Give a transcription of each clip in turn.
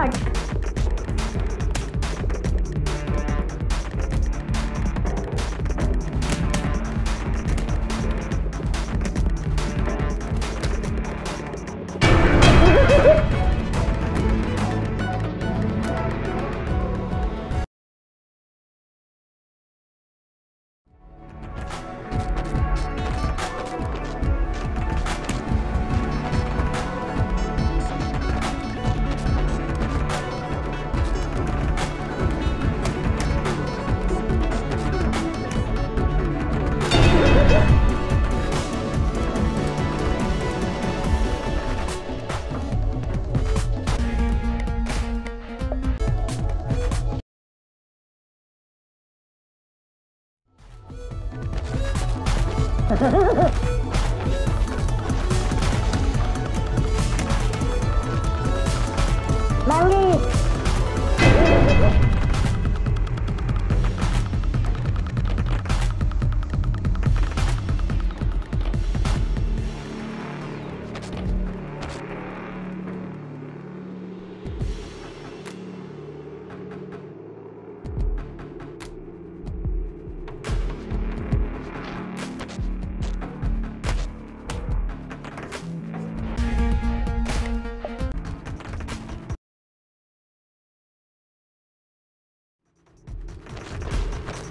Tack. Làm?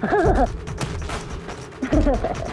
Ha ha ha.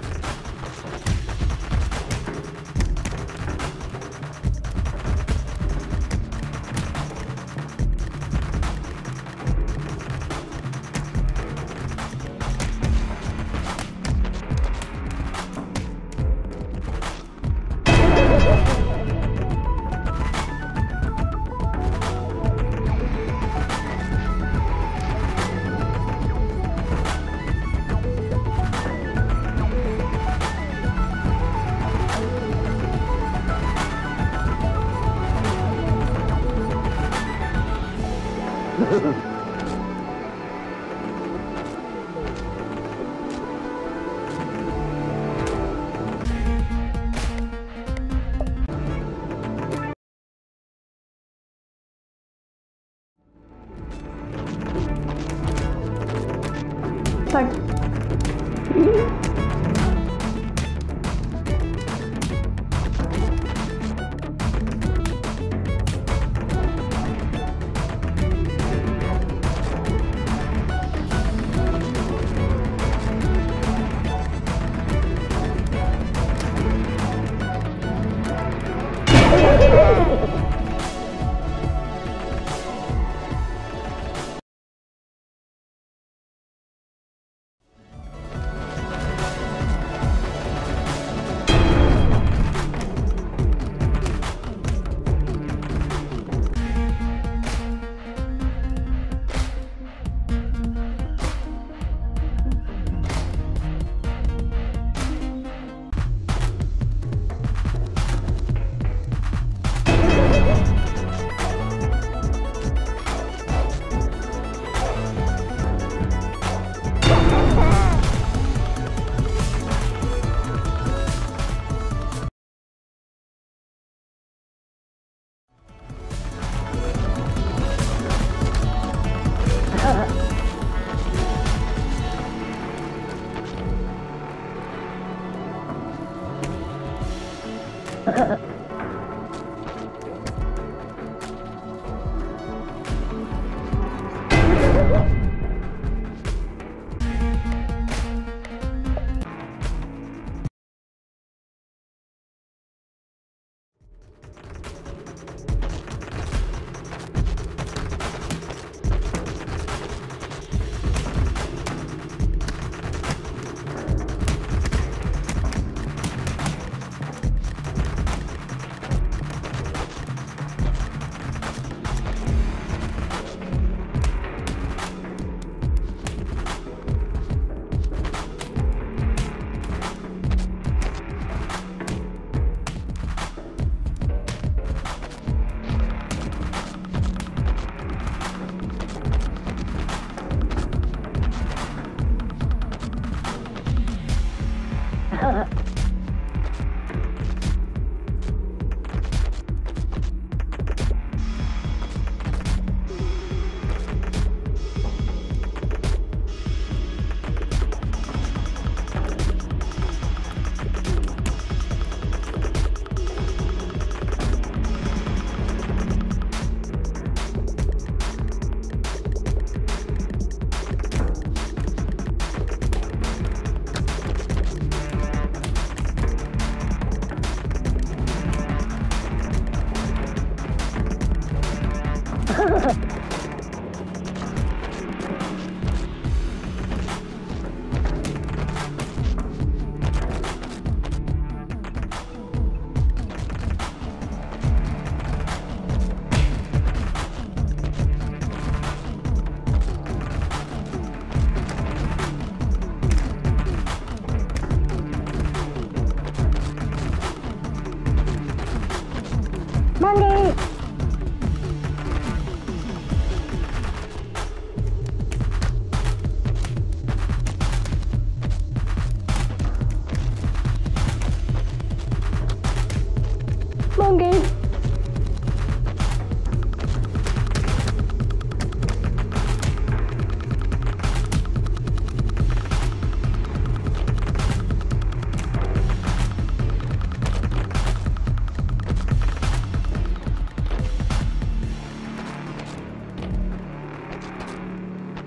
Monkey! Monkey!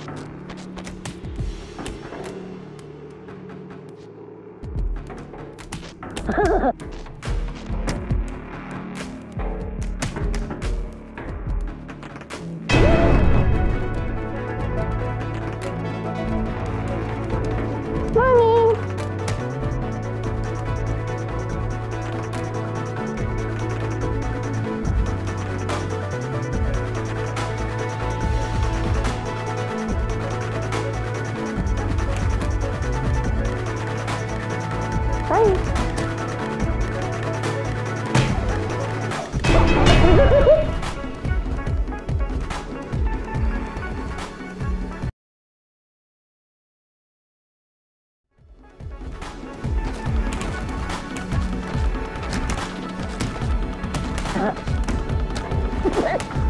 Monkey! Monkey!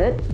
넷.